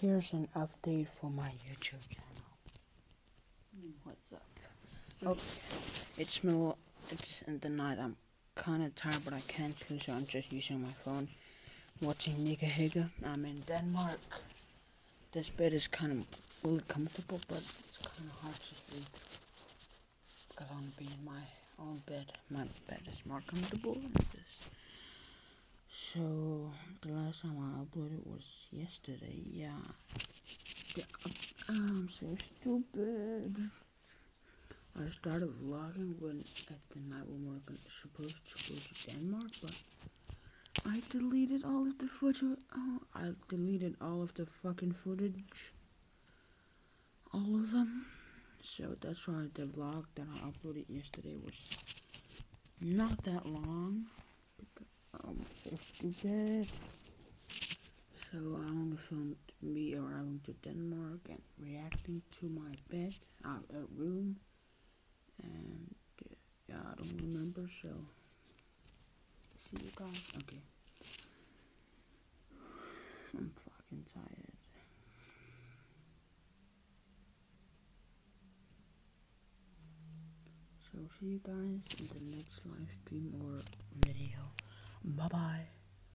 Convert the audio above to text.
Here's an update for my YouTube channel. What's up? Okay, it's middle. It's in the night. I'm kind of tired, but I can't sleep, so I'm just using my phone, watching Nigahiga. I'm in Denmark. This bed is kind of really comfortable, but it's kind of hard to sleep because I want to be in my own bed. My bed is more comfortable than this. So the last time I uploaded was yesterday. Yeah. yeah. I'm so stupid. I started vlogging when at the night when we were supposed to go to Denmark, but I deleted all of the footage. Oh, I deleted all of the fucking footage. All of them. So that's why the vlog that I uploaded yesterday was not that long stupid. So I only filmed me arriving to Denmark and reacting to my bed, uh, uh room, and uh, yeah, I don't remember. So see you guys. Okay, I'm fucking tired. So see you guys in the next live stream or video. Bye bye.